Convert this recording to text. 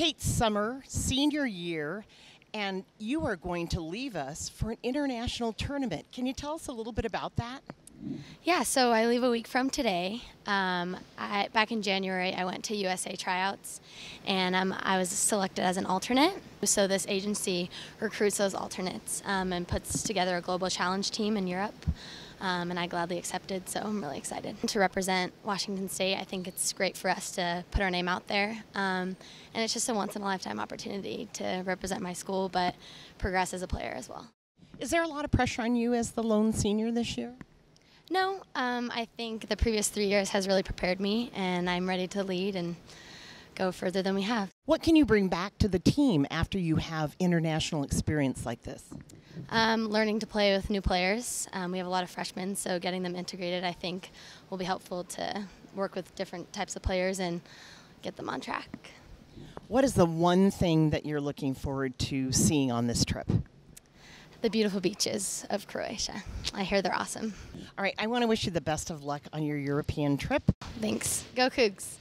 Kate Sommer, senior year, and you are going to leave us for an international tournament. Can you tell us a little bit about that? Yeah, so I leave a week from today. Um, I, back in January, I went to USA tryouts, and um, I was selected as an alternate. So this agency recruits those alternates um, and puts together a global challenge team in Europe. Um, and I gladly accepted, so I'm really excited to represent Washington State. I think it's great for us to put our name out there, um, and it's just a once in a lifetime opportunity to represent my school, but progress as a player as well. Is there a lot of pressure on you as the lone senior this year? No, um, I think the previous three years has really prepared me, and I'm ready to lead and go further than we have. What can you bring back to the team after you have international experience like this? Um, learning to play with new players. Um, we have a lot of freshmen, so getting them integrated, I think, will be helpful to work with different types of players and get them on track. What is the one thing that you're looking forward to seeing on this trip? the beautiful beaches of Croatia. I hear they're awesome. All right, I want to wish you the best of luck on your European trip. Thanks. Go Cougs.